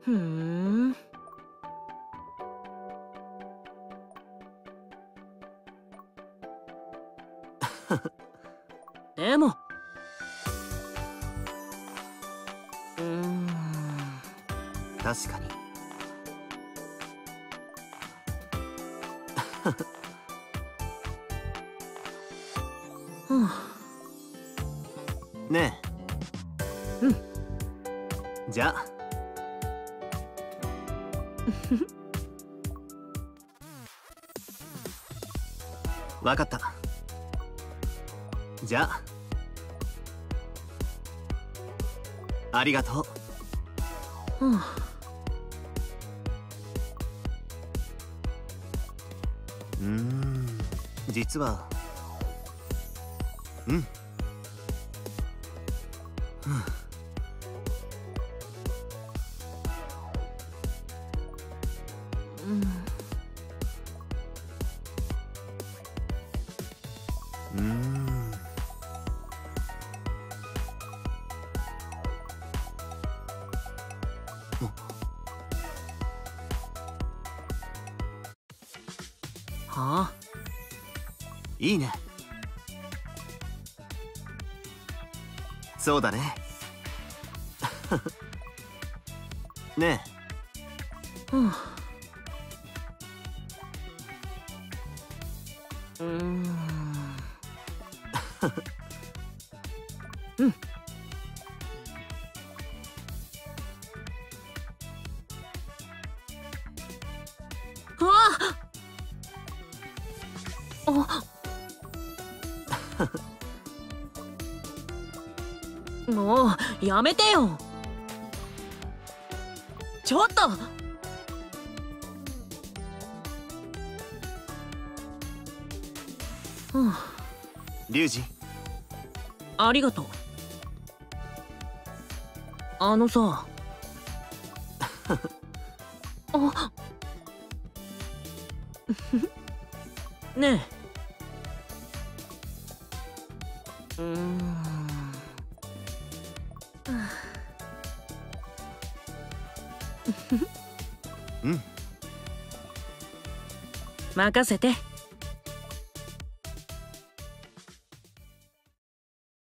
ふん。でも。うーん。確かに。ねえうん。じゃあ。わかった。じゃあ。ありがとう。ふん。うーん。実は。うんうーん。はあ。いいね。そうだね。ねふんうん。うんうわあもうやめてよ。ちょっと。うん。えリュウジ。ありがとう。あのさ。あ。ねえ。うーん。うん。任せて